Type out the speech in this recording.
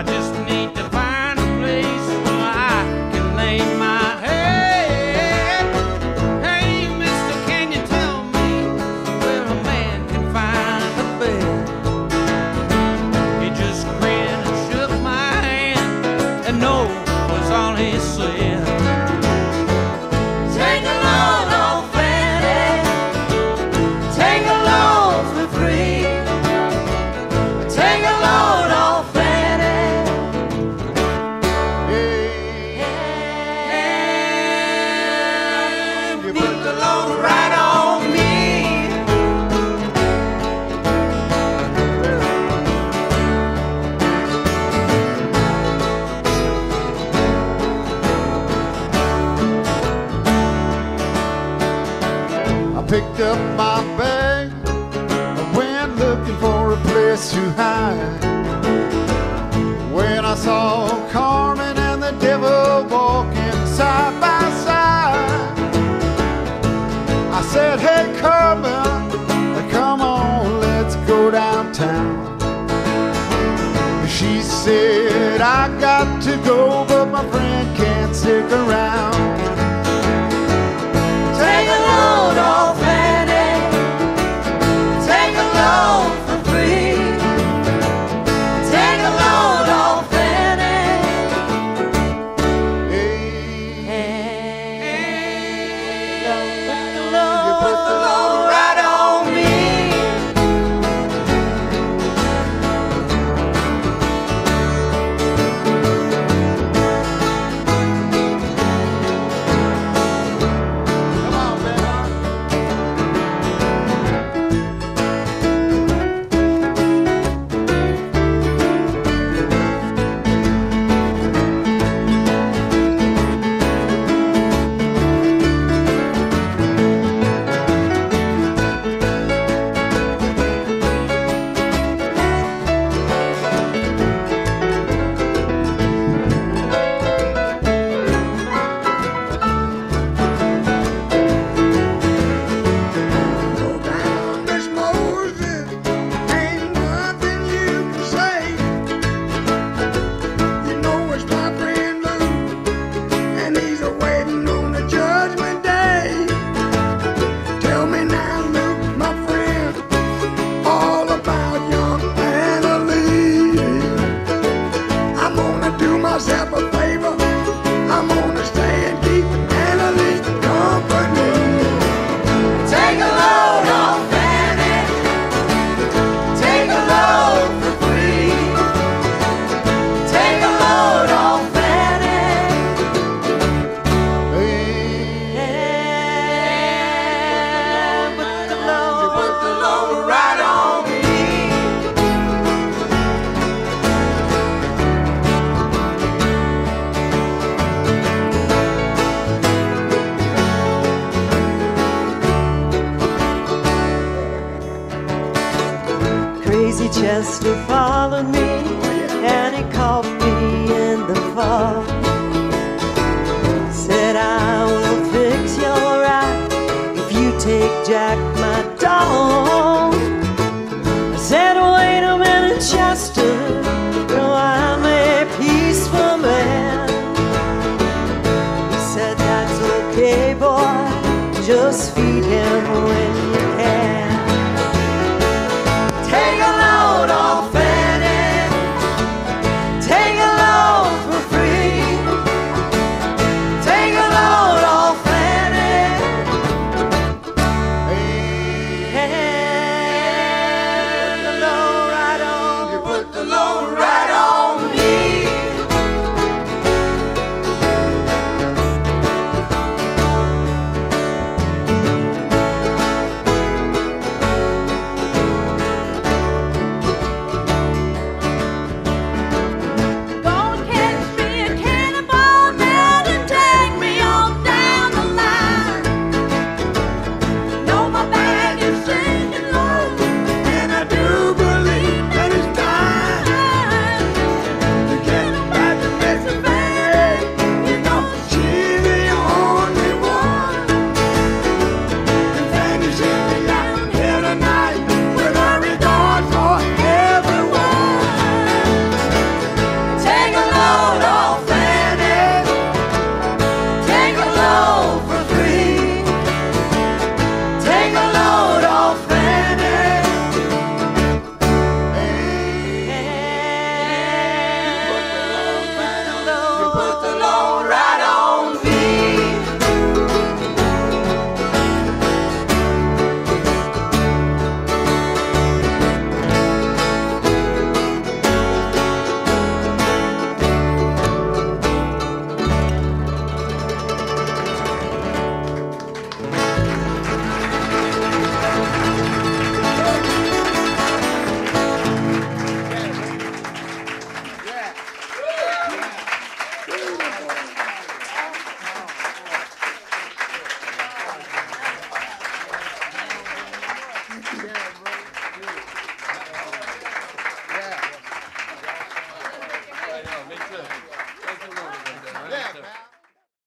I just picked up my bag. I went looking for a place to hide. When I saw Carmen and the devil walking side by side, I said, Hey, Carmen, come on, let's go downtown. She said, I got to go, but my friend can't stick around. Put the Crazy Chester followed me and he caught me in the fall. Said, I will fix your right if you take Jack, my dog. I said, wait a minute, Chester. No, I'm a peaceful man. He said, that's okay, boy. Just feed him when